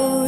Oh,